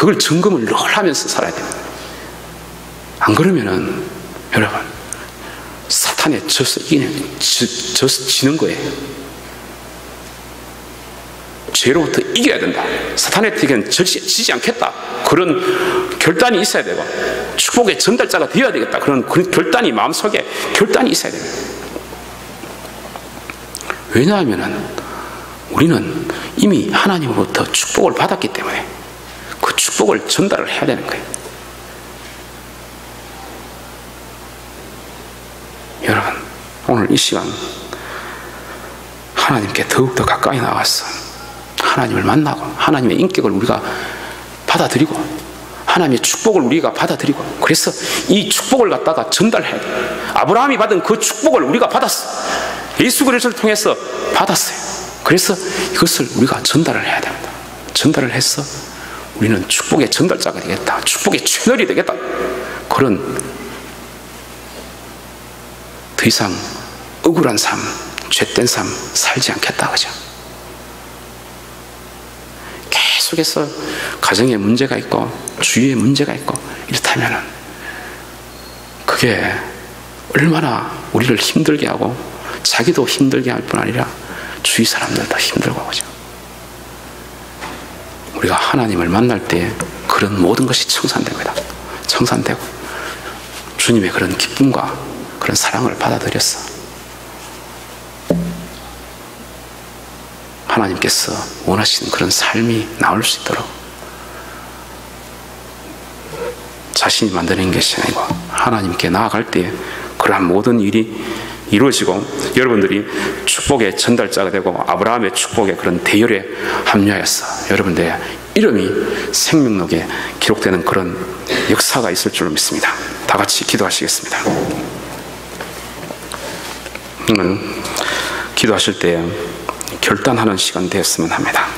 그걸 점검을 늘 하면서 살아야 됩니다. 안 그러면은 여러분 사탄에 져서 이기는 져서 지는 거예요. 죄로부터 이겨야 된다. 사탄에게는 지지 않겠다. 그런 결단이 있어야 되고 축복의 전달자가 되어야 되겠다. 그런 결단이 마음속에 결단이 있어야 됩니다. 왜냐하면 우리는 이미 하나님으로부터 축복을 받았기 때문에 그 축복을 전달을 해야 되는 거예요. 여러분, 오늘 이 시간 하나님께 더욱더 가까이 나와서 하나님을 만나고 하나님의 인격을 우리가 받아들이고 하나님의 축복을 우리가 받아들이고 그래서 이 축복을 갖다가 전달해야 돼. 아브라함이 받은 그 축복을 우리가 받았어. 예수 그리스도를 통해서 받았어요. 그래서 이것을 우리가 전달을 해야 됩니다. 전달을 해서 우리는 축복의 전달자가 되겠다. 축복의 채널이 되겠다. 그런 더 이상 억울한 삶, 죄된 삶 살지 않겠다. 그죠? 계속해서 가정에 문제가 있고 주위에 문제가 있고 이렇다면 그게 얼마나 우리를 힘들게 하고 자기도 힘들게 할 뿐 아니라 주위 사람들도 힘들고 그죠. 우리가 하나님을 만날 때 그런 모든 것이 청산됩니다. 청산되고 주님의 그런 기쁨과 그런 사랑을 받아들였어. 하나님께서 원하시는 그런 삶이 나올 수 있도록 자신이 만드는 것이 아니고 하나님께 나아갈 때 그러한 모든 일이 이루어지고 여러분들이 축복의 전달자가 되고 아브라함의 축복의 그런 대열에 합류하였어. 여러분들의 이름이 생명록에 기록되는 그런 역사가 있을 줄로 믿습니다. 다 같이 기도하시겠습니다. 기도하실 때 결단하는 시간 되었으면 합니다.